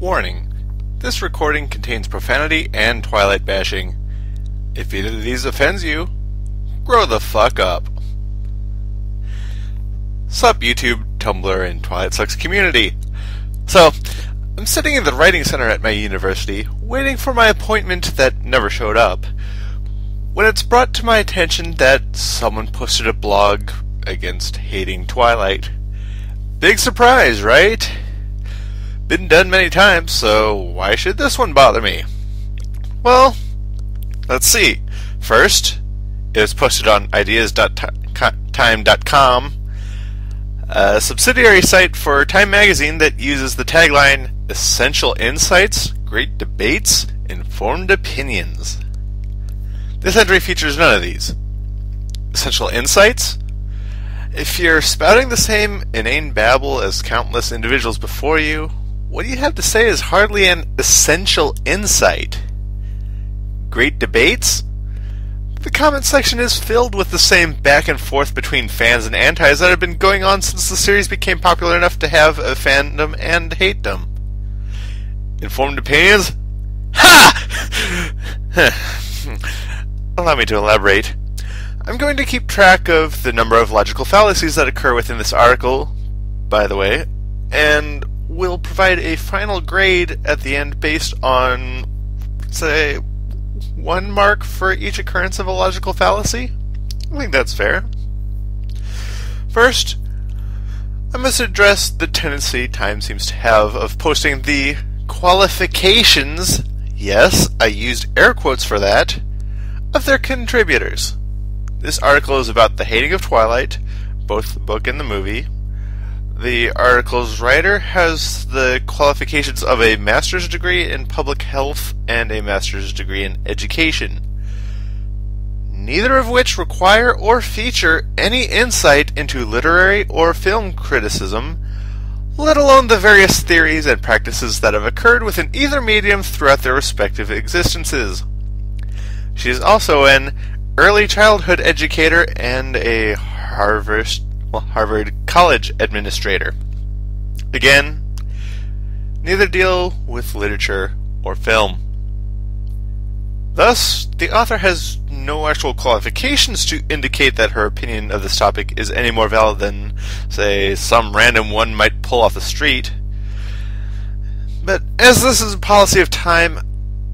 Warning. This recording contains profanity and Twilight bashing. If either of these offends you, grow the fuck up. Sup YouTube, Tumblr, and Twilight Sucks community. So, I'm sitting in the writing center at my university, waiting for my appointment that never showed up, when it's brought to my attention that someone posted a blog against hating Twilight. Big surprise, right? Been done many times, so why should this one bother me? Well, let's see. First, it was posted on ideas.time.com, a subsidiary site for Time magazine that uses the tagline Essential Insights, Great Debates, Informed Opinions. This entry features none of these. Essential Insights? If you're spouting the same inane babble as countless individuals before you, what you have to say is hardly an essential insight. Great debates? The comment section is filled with the same back and forth between fans and antis that have been going on since the series became popular enough to have a fandom and hate them. Informed opinions? Ha! Allow me to elaborate. I'm going to keep track of the number of logical fallacies that occur within this article, by the way, and will provide a final grade at the end based on, say, one mark for each occurrence of a logical fallacy. I think that's fair. First, I must address the tendency Time seems to have of posting the qualifications, yes, I used air quotes for that, of their contributors. This article is about the hating of Twilight, both the book and the movie, the article's writer has the qualifications of a master's degree in public health and a master's degree in education, neither of which require or feature any insight into literary or film criticism, let alone the various theories and practices that have occurred within either medium throughout their respective existences. She is also an early childhood educator and a Harvard Harvard College administrator. Again, neither deal with literature or film. Thus, the author has no actual qualifications to indicate that her opinion of this topic is any more valid than, say, some random one might pull off the street. But as this is a policy of time,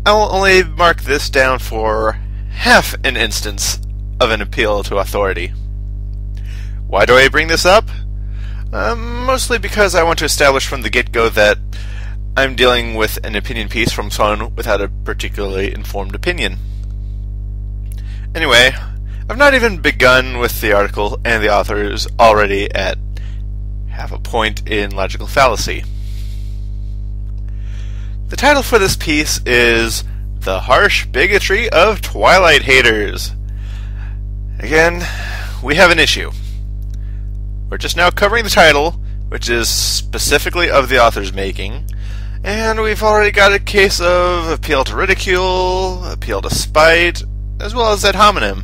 I will only mark this down for half an instance of an appeal to authority. Why do I bring this up? Um, mostly because I want to establish from the get-go that I'm dealing with an opinion piece from someone without a particularly informed opinion. Anyway, I've not even begun with the article, and the author is already at half a point in logical fallacy. The title for this piece is The Harsh Bigotry of Twilight Haters. Again, we have an issue. We're just now covering the title, which is specifically of the author's making, and we've already got a case of appeal to ridicule, appeal to spite, as well as ad hominem.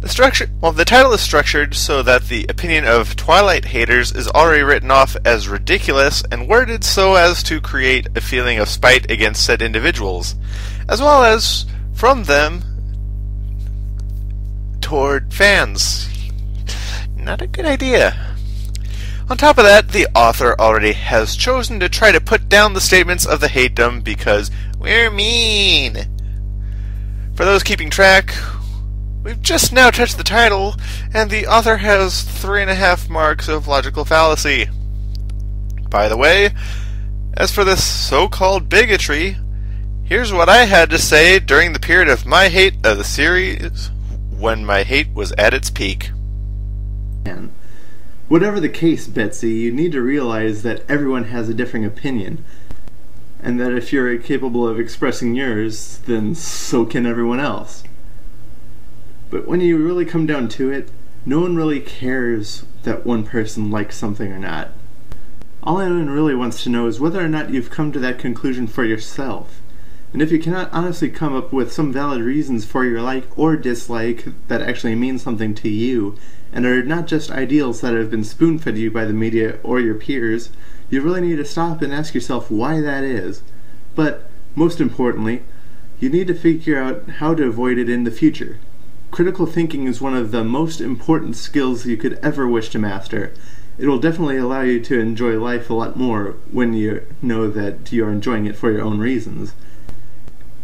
The structure, well, the title is structured so that the opinion of Twilight haters is already written off as ridiculous and worded so as to create a feeling of spite against said individuals, as well as from them toward fans not a good idea. On top of that, the author already has chosen to try to put down the statements of the hate hateum because we're mean. For those keeping track, we've just now touched the title, and the author has three and a half marks of logical fallacy. By the way, as for this so called bigotry, here's what I had to say during the period of my hate of the series when my hate was at its peak. Whatever the case, Betsy, you need to realize that everyone has a differing opinion, and that if you're capable of expressing yours, then so can everyone else. But when you really come down to it, no one really cares that one person likes something or not. All anyone really wants to know is whether or not you've come to that conclusion for yourself. And if you cannot honestly come up with some valid reasons for your like or dislike that actually means something to you, and are not just ideals that have been spoon fed you by the media or your peers, you really need to stop and ask yourself why that is. But most importantly, you need to figure out how to avoid it in the future. Critical thinking is one of the most important skills you could ever wish to master. It will definitely allow you to enjoy life a lot more when you know that you are enjoying it for your own reasons.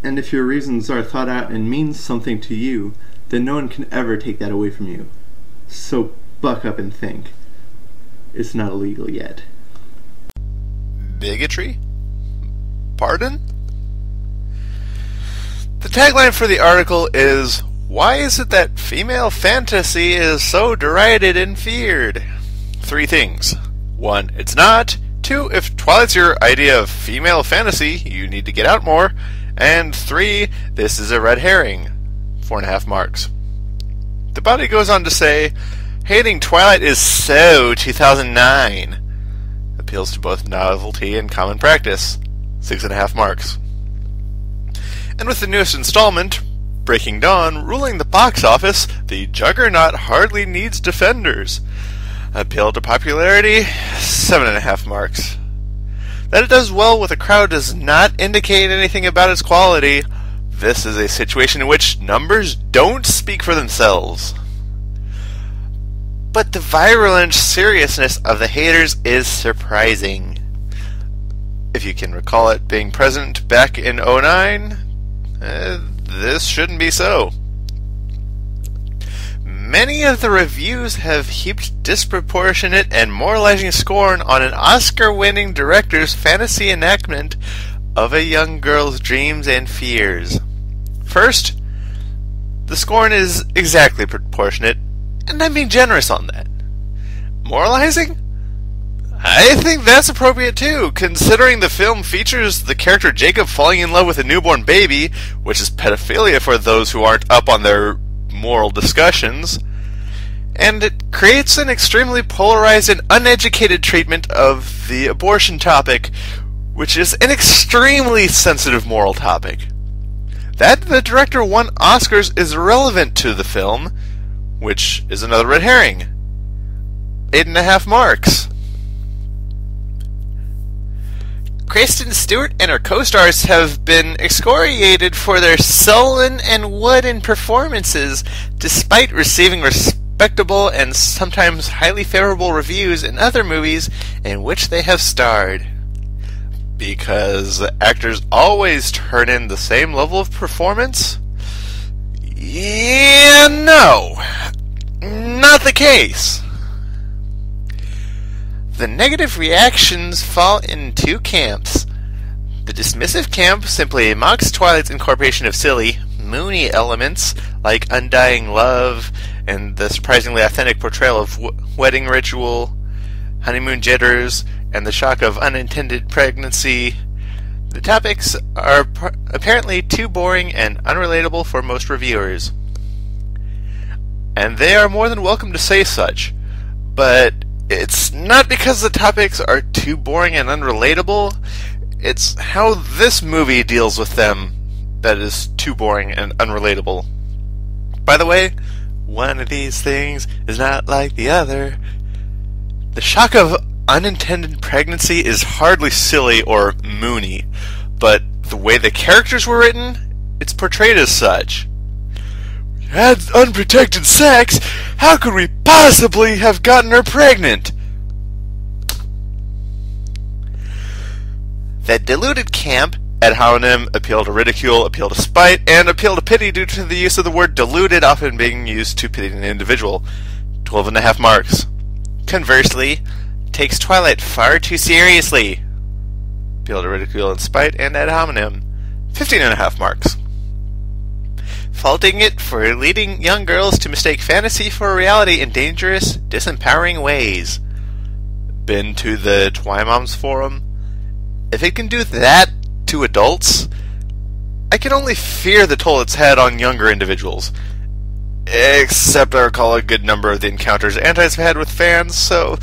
And if your reasons are thought out and mean something to you, then no one can ever take that away from you. So buck up and think. It's not illegal yet. Bigotry? Pardon? The tagline for the article is Why is it that female fantasy is so derided and feared? Three things. One, it's not. Two, if Twilight's your idea of female fantasy, you need to get out more. And three, this is a red herring. Four and a half marks. The body goes on to say, hating Twilight is so 2009. Appeals to both novelty and common practice. Six and a half marks. And with the newest installment, Breaking Dawn, ruling the box office, the Juggernaut hardly needs defenders. Appeal to popularity, seven and a half marks. That it does well with a crowd does not indicate anything about its quality. This is a situation in which numbers don't speak for themselves. But the virulent seriousness of the haters is surprising. If you can recall it being present back in 09, uh, this shouldn't be so. Many of the reviews have heaped disproportionate and moralizing scorn on an Oscar winning director's fantasy enactment of a young girl's dreams and fears. First, the scorn is exactly proportionate, and I'm being generous on that. Moralizing? I think that's appropriate too, considering the film features the character Jacob falling in love with a newborn baby, which is pedophilia for those who aren't up on their moral discussions, and it creates an extremely polarized and uneducated treatment of the abortion topic, which is an extremely sensitive moral topic. That the director won Oscars is relevant to the film, which is another red herring. Eight and a half marks. Kristen Stewart and her co-stars have been excoriated for their sullen and wooden performances, despite receiving respectable and sometimes highly favorable reviews in other movies in which they have starred. Because actors always turn in the same level of performance? Yeah, no. Not the case. The negative reactions fall in two camps. The dismissive camp simply mocks Twilight's incorporation of silly, moony elements like undying love and the surprisingly authentic portrayal of wedding ritual, honeymoon jitters, and the shock of unintended pregnancy. The topics are par- apparently too boring and unrelatable for most reviewers. And they are more than welcome to say such. But it's not because the topics are too boring and unrelatable, it's how this movie deals with them that is too boring and unrelatable. By the way, one of these things is not like the other. The shock of unintended pregnancy is hardly silly or moony, but the way the characters were written, it's portrayed as such. Had unprotected sex. How could we possibly have gotten her pregnant? That deluded camp ad hominem appeal to ridicule, appeal to spite, and appeal to pity due to the use of the word deluded often being used to pity an individual. Twelve and a half marks. Conversely, takes Twilight far too seriously. Appeal to ridicule and spite and ad hominem. Fifteen and a half marks. Faulting it for leading young girls to mistake fantasy for reality in dangerous, disempowering ways. Been to the Twymoms forum? If it can do that to adults, I can only fear the toll it's had on younger individuals. Except I recall a good number of the encounters Antis have had with fans, so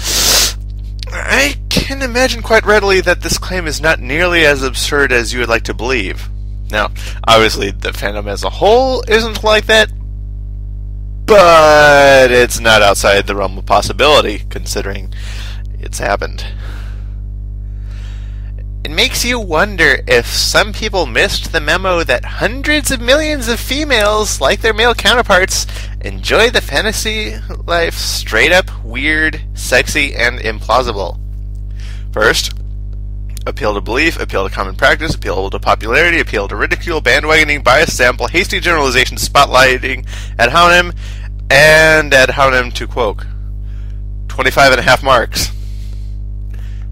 I can imagine quite readily that this claim is not nearly as absurd as you would like to believe. Now, obviously, the fandom as a whole isn't like that, but it's not outside the realm of possibility, considering it's happened. It makes you wonder if some people missed the memo that hundreds of millions of females, like their male counterparts, enjoy the fantasy life straight up weird, sexy, and implausible. First, appeal to belief, appeal to common practice, appeal to popularity, appeal to ridicule, bandwagoning, bias sample, hasty generalization, spotlighting, ad hominem, and ad hominem to quote. 25 and a half marks.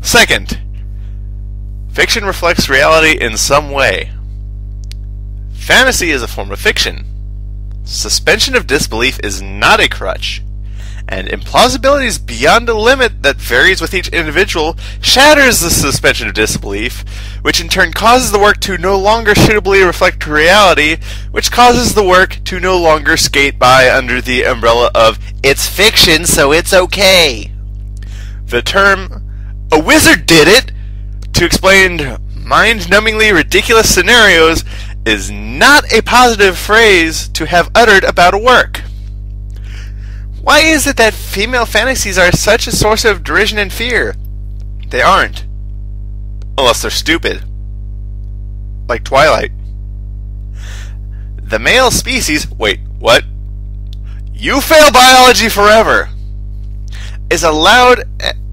Second, fiction reflects reality in some way. Fantasy is a form of fiction. Suspension of disbelief is not a crutch and implausibility is beyond a limit that varies with each individual, shatters the suspension of disbelief, which in turn causes the work to no longer suitably reflect reality, which causes the work to no longer skate by under the umbrella of it's fiction, so it's okay. The term a wizard did it to explain mind numbingly ridiculous scenarios is not a positive phrase to have uttered about a work. Why is it that female fantasies are such a source of derision and fear? They aren't. Unless they're stupid. Like Twilight. The male species. Wait, what? You fail biology forever! Is allowed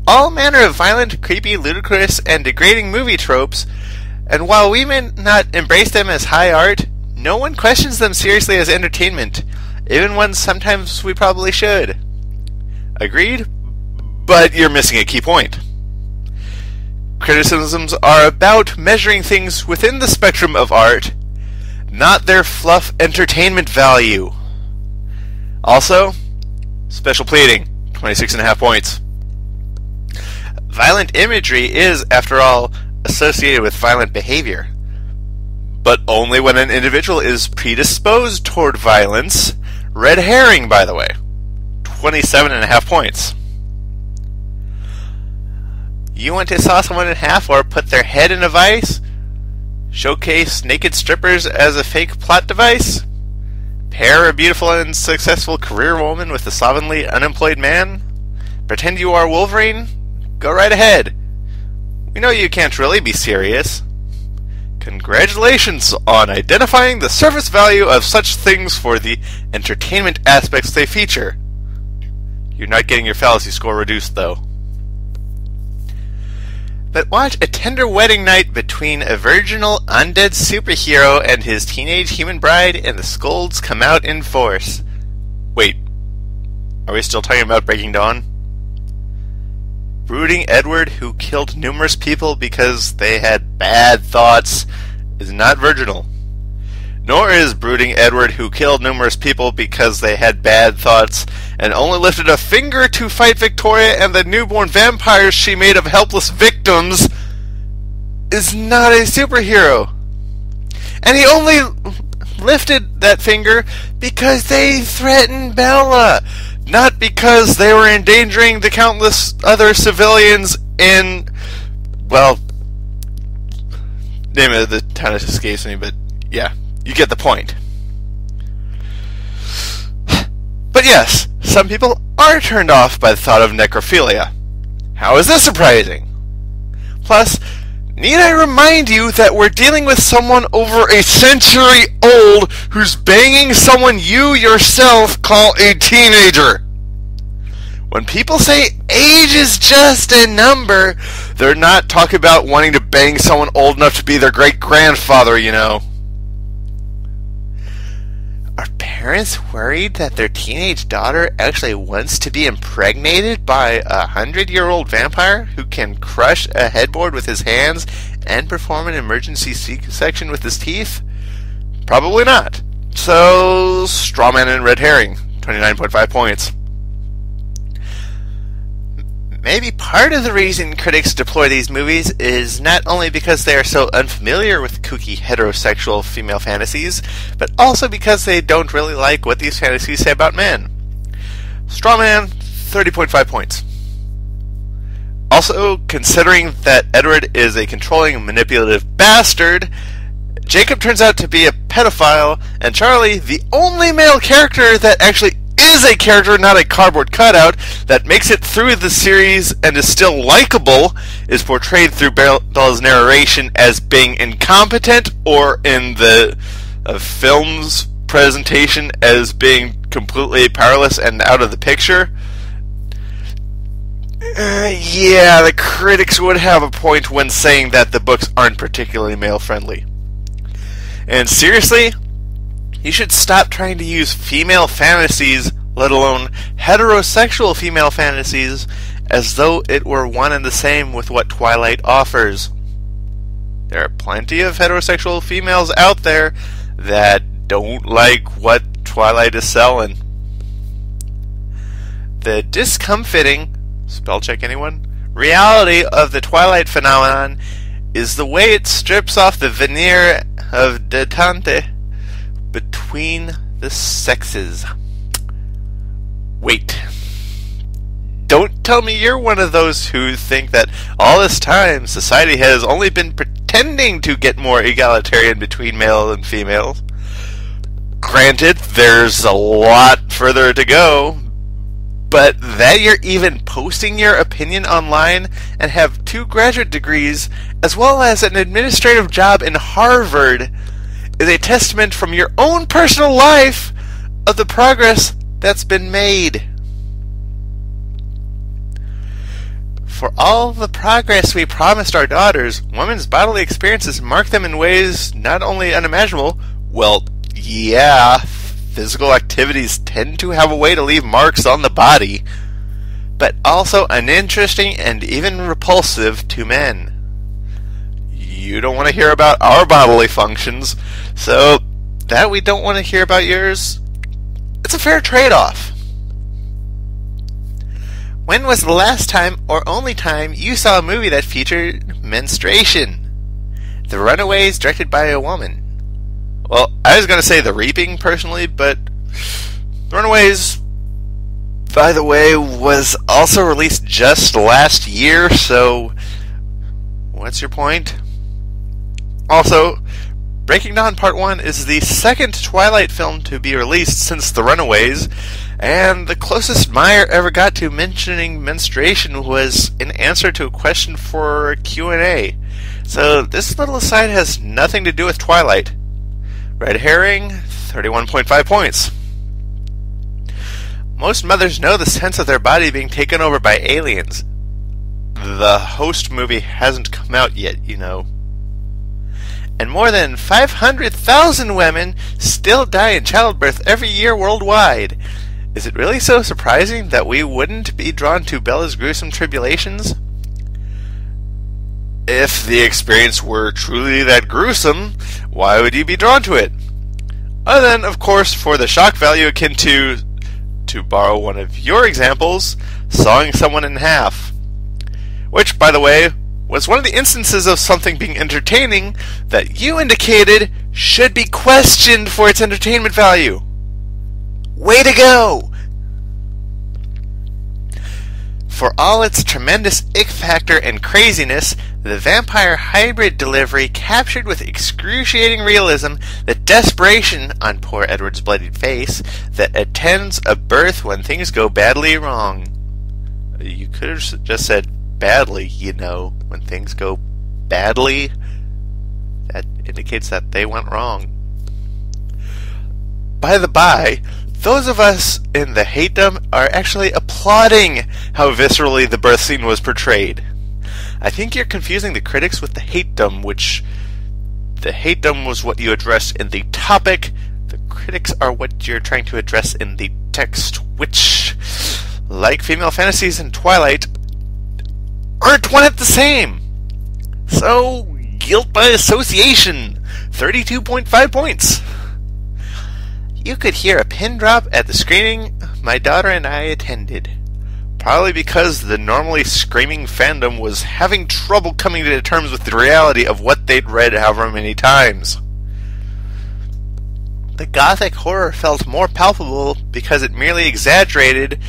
all manner of violent, creepy, ludicrous, and degrading movie tropes, and while we may not embrace them as high art, no one questions them seriously as entertainment even when sometimes we probably should. Agreed? But you're missing a key point. Criticisms are about measuring things within the spectrum of art, not their fluff entertainment value. Also, special pleading, 26 and a half points. Violent imagery is, after all, associated with violent behavior. But only when an individual is predisposed toward violence Red herring, by the way. 27 and a half points. You want to saw someone in half or put their head in a vice? Showcase naked strippers as a fake plot device? Pair a beautiful and successful career woman with a slovenly unemployed man? Pretend you are Wolverine? Go right ahead. We know you can't really be serious. Congratulations on identifying the surface value of such things for the entertainment aspects they feature. You're not getting your fallacy score reduced, though. But watch a tender wedding night between a virginal undead superhero and his teenage human bride, and the scolds come out in force. Wait, are we still talking about Breaking Dawn? Brooding Edward, who killed numerous people because they had bad thoughts, is not virginal. Nor is Brooding Edward, who killed numerous people because they had bad thoughts and only lifted a finger to fight Victoria and the newborn vampires she made of helpless victims, is not a superhero. And he only lifted that finger because they threatened Bella not because they were endangering the countless other civilians in, well, name of the town escapes me, but yeah, you get the point. But yes, some people are turned off by the thought of necrophilia. How is this surprising? Plus, need I remind you that we're dealing with someone over a century old who's banging someone you yourself call a teenager? When people say age is just a number, they're not talking about wanting to bang someone old enough to be their great grandfather, you know. Are parents worried that their teenage daughter actually wants to be impregnated by a hundred year old vampire who can crush a headboard with his hands and perform an emergency C section with his teeth? Probably not. So, strawman and red herring, 29.5 points. Maybe part of the reason critics deplore these movies is not only because they are so unfamiliar with kooky heterosexual female fantasies, but also because they don't really like what these fantasies say about men. Strawman, 30.5 points. Also, considering that Edward is a controlling, manipulative bastard, Jacob turns out to be a pedophile, and Charlie, the only male character that actually is a character, not a cardboard cutout, that makes it through the series and is still likable, is portrayed through Bella's narration as being incompetent, or in the uh, film's presentation as being completely powerless and out of the picture. Uh, yeah, the critics would have a point when saying that the books aren't particularly male friendly. And seriously, you should stop trying to use female fantasies, let alone heterosexual female fantasies, as though it were one and the same with what Twilight offers. There are plenty of heterosexual females out there that don't like what Twilight is selling. The discomfiting, spell check anyone, reality of the Twilight phenomenon is the way it strips off the veneer of detente between the sexes. Wait. Don't tell me you're one of those who think that all this time society has only been pretending to get more egalitarian between male and females. Granted, there's a lot further to go, but that you're even posting your opinion online and have two graduate degrees as well as an administrative job in Harvard is a testament from your own personal life of the progress that's been made. For all the progress we promised our daughters, women's bodily experiences mark them in ways not only unimaginable, well, yeah, physical activities tend to have a way to leave marks on the body, but also uninteresting and even repulsive to men you don't want to hear about our bodily functions, so that we don't want to hear about yours, it's a fair trade off. When was the last time or only time you saw a movie that featured menstruation? The Runaways, directed by a woman. Well, I was going to say The Reaping personally, but The Runaways, by the way, was also released just last year, so what's your point? Also, Breaking Dawn Part 1 is the second Twilight film to be released since The Runaways, and the closest Meyer ever got to mentioning menstruation was in answer to a question for Q&A. So this little aside has nothing to do with Twilight. Red herring, 31.5 points. Most mothers know the sense of their body being taken over by aliens. The host movie hasn't come out yet, you know and more than 500,000 women still die in childbirth every year worldwide. Is it really so surprising that we wouldn't be drawn to Bella's gruesome tribulations? If the experience were truly that gruesome, why would you be drawn to it? Other than, of course, for the shock value akin to, to borrow one of your examples, sawing someone in half. Which, by the way, was one of the instances of something being entertaining that you indicated should be questioned for its entertainment value. Way to go! For all its tremendous ick factor and craziness, the vampire hybrid delivery captured with excruciating realism the desperation on poor Edward's bloodied face that attends a birth when things go badly wrong. You could have just said badly, you know, when things go badly, that indicates that they went wrong. By the by, those of us in the hatedom are actually applauding how viscerally the birth scene was portrayed. I think you're confusing the critics with the hatedom, which the hatedom was what you addressed in the topic. The critics are what you're trying to address in the text, which, like female fantasies and Twilight, aren't one and the same. So, guilt by association, 32.5 points. You could hear a pin drop at the screening my daughter and I attended. Probably because the normally screaming fandom was having trouble coming to terms with the reality of what they'd read however many times. The gothic horror felt more palpable because it merely exaggerated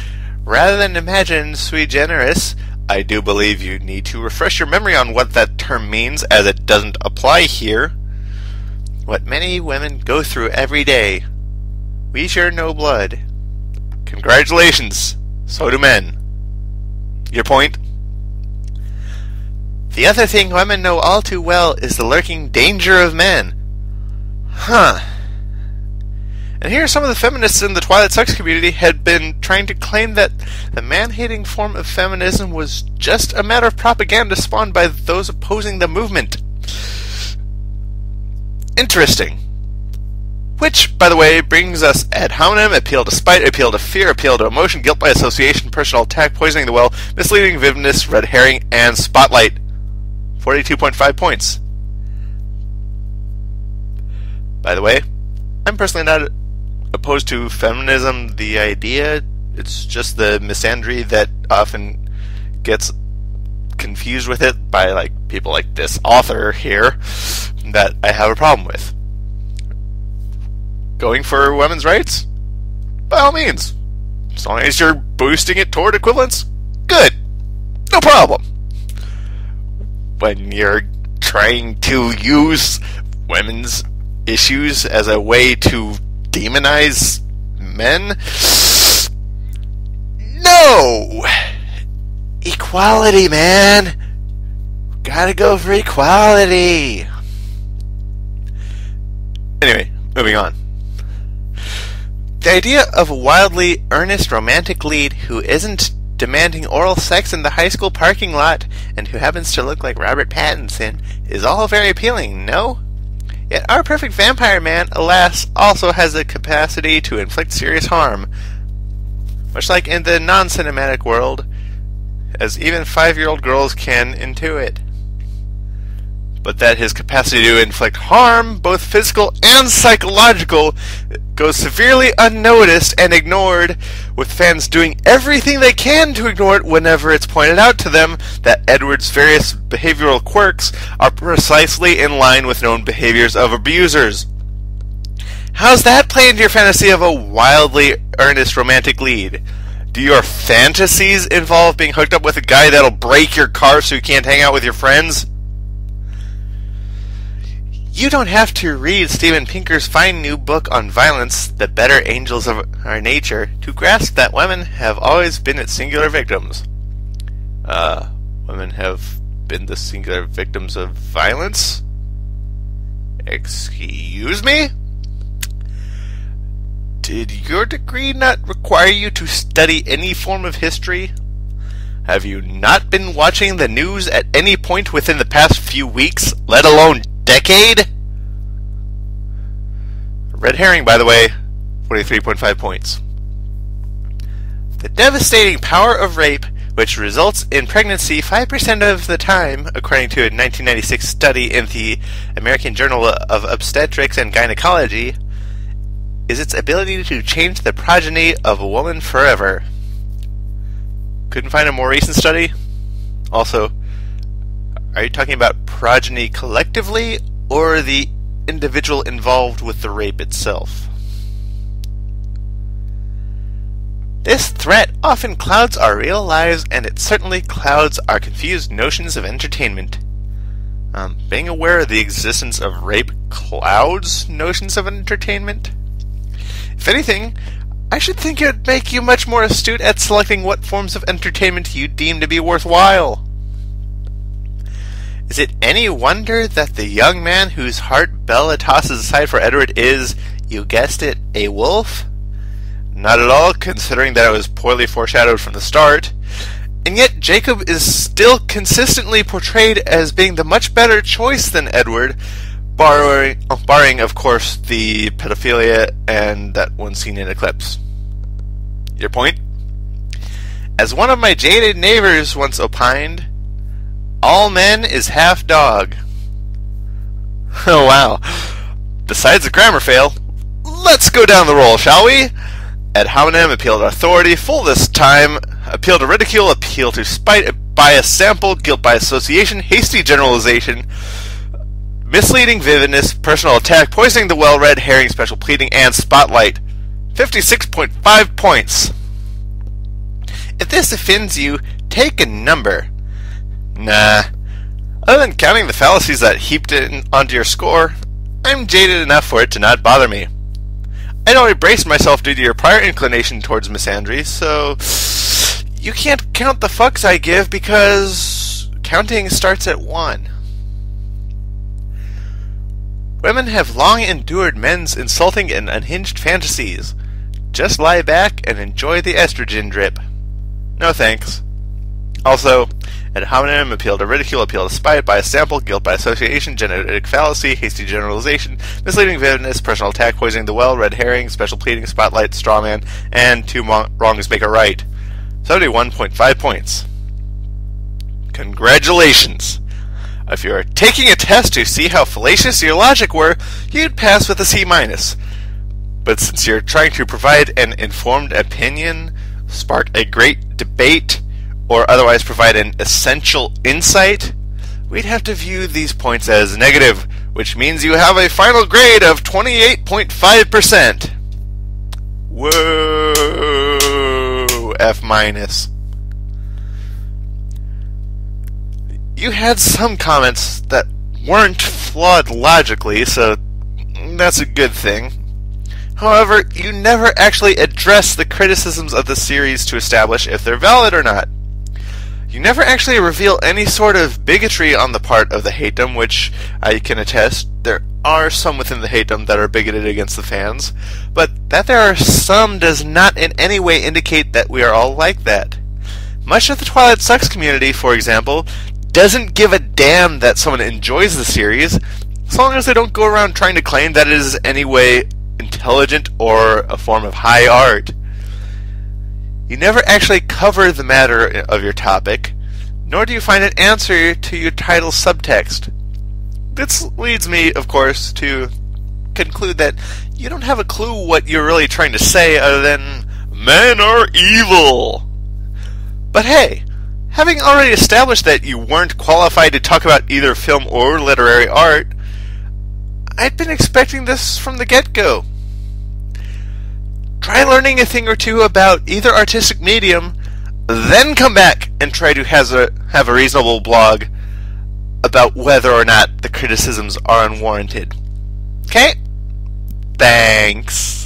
rather than imagined sui generis I do believe you need to refresh your memory on what that term means, as it doesn't apply here. What many women go through every day. We share no blood. Congratulations. So do men. Your point? The other thing women know all too well is the lurking danger of men. Huh. And here some of the feminists in the Twilight Sucks community had been trying to claim that the man-hating form of feminism was just a matter of propaganda spawned by those opposing the movement. Interesting. Which, by the way, brings us ad hominem, appeal to spite, appeal to fear, appeal to emotion, guilt by association, personal attack, poisoning the well, misleading, vividness, red herring, and spotlight. 42.5 points. By the way, I'm personally not opposed to feminism, the idea. It's just the misandry that often gets confused with it by like people like this author here that I have a problem with. Going for women's rights? By all means. As long as you're boosting it toward equivalence, good. No problem when you're trying to use women's issues as a way to demonize men. No! Equality, man! Gotta go for equality! Anyway, moving on. The idea of a wildly earnest romantic lead who isn't demanding oral sex in the high school parking lot and who happens to look like Robert Pattinson is all very appealing, no? Yet our perfect vampire man, alas, also has the capacity to inflict serious harm. Much like in the non cinematic world, as even five year old girls can intuit but that his capacity to inflict harm, both physical and psychological, goes severely unnoticed and ignored, with fans doing everything they can to ignore it whenever it's pointed out to them that Edward's various behavioral quirks are precisely in line with known behaviors of abusers. How's that play into your fantasy of a wildly earnest romantic lead? Do your fantasies involve being hooked up with a guy that'll break your car so you can't hang out with your friends? You don't have to read Steven Pinker's fine new book on violence, The Better Angels of Our Nature, to grasp that women have always been its singular victims. Uh, women have been the singular victims of violence? Excuse me? Did your degree not require you to study any form of history? Have you not been watching the news at any point within the past few weeks, let alone decade? Red herring, by the way, 43.5 points. The devastating power of rape, which results in pregnancy 5% of the time, according to a 1996 study in the American Journal of Obstetrics and Gynecology, is its ability to change the progeny of a woman forever. Couldn't find a more recent study? Also, are you talking about progeny collectively or the individual involved with the rape itself? This threat often clouds our real lives, and it certainly clouds our confused notions of entertainment. Um, being aware of the existence of rape clouds notions of entertainment? If anything, I should think it would make you much more astute at selecting what forms of entertainment you deem to be worthwhile. Is it any wonder that the young man whose heart Bella tosses aside for Edward is, you guessed it, a wolf? Not at all, considering that it was poorly foreshadowed from the start. And yet Jacob is still consistently portrayed as being the much better choice than Edward, barring, oh, uh, barring of course, the pedophilia and that one scene in Eclipse. Your point? As one of my jaded neighbors once opined, all men is half dog. Oh wow. Besides the grammar fail, let's go down the roll, shall we? Ad hominem, appeal to authority, full this time, appeal to ridicule, appeal to spite, bias sample, guilt by association, hasty generalization, misleading vividness, personal attack, poisoning the well red herring, special pleading, and spotlight. 56.5 points. If this offends you, take a number. Nah. Other than counting the fallacies that heaped in onto your score, I'm jaded enough for it to not bother me. I'd already braced myself due to your prior inclination towards Miss misandry, so you can't count the fucks I give because counting starts at one. Women have long endured men's insulting and unhinged fantasies. Just lie back and enjoy the estrogen drip. No thanks. Also, ad hominem appeal to ridicule, appeal to spite, bias sample, guilt by association, genetic fallacy, hasty generalization, misleading vividness, personal attack, poisoning the well, red herring, special pleading, spotlight, strawman, and two wrongs make a right. 71.5 points. Congratulations! If you are taking a test to see how fallacious your logic were, you'd pass with a C minus. But since you're trying to provide an informed opinion, spark a great debate, or otherwise provide an essential insight, we'd have to view these points as negative, which means you have a final grade of 28.5%. Whoa, F minus. You had some comments that weren't flawed logically, so that's a good thing. However, you never actually address the criticisms of the series to establish if they're valid or not. You never actually reveal any sort of bigotry on the part of the Hateum, which I can attest. There are some within the Hateum that are bigoted against the fans, but that there are some does not in any way indicate that we are all like that. Much of the Twilight Sucks community, for example, doesn't give a damn that someone enjoys the series, as long as they don't go around trying to claim that it is any way intelligent or a form of high art. You never actually cover the matter of your topic, nor do you find an answer to your title subtext. This leads me, of course, to conclude that you don't have a clue what you're really trying to say other than men are evil. But hey, having already established that you weren't qualified to talk about either film or literary art, I'd been expecting this from the get go. Try learning a thing or two about either artistic medium, then come back and try to has a, have a reasonable blog about whether or not the criticisms are unwarranted. Okay? Thanks.